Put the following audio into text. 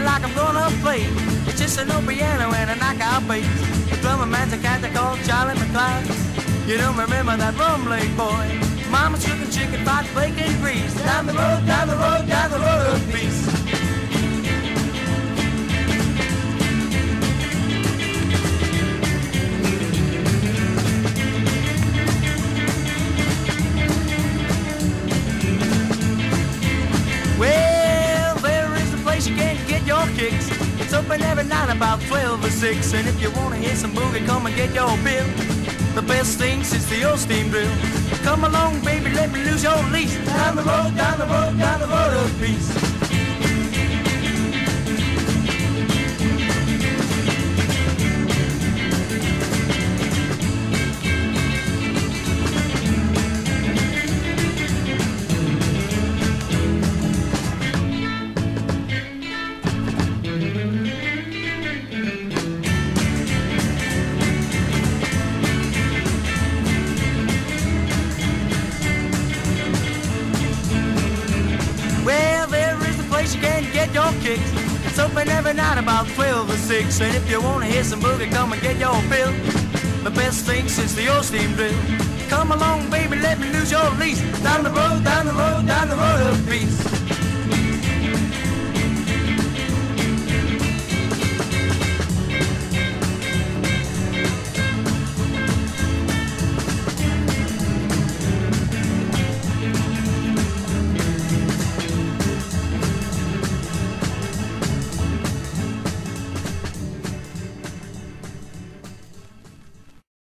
like I'm gonna play. It's just an old piano and a knockout bass. The drummer man's a cat they call Charlie McCloud. You don't remember that rumbling boy? Mama's cooking chicken pot, bacon grease. Down the road, down the kicks. It's open every night about 12 or 6. And if you want to hear some boogie, come and get your bill. The best thing since the old steam drill. Come along, baby, let me lose your leash. Down the road, down the road, down the road apiece. Your kicks. It's open every night about 12 or 6. And if you want to hear some boogie, come and get your fill. The best thing since the old steam drill. Come along, baby, let me lose your leash. Down the road, down the road, down the road apiece.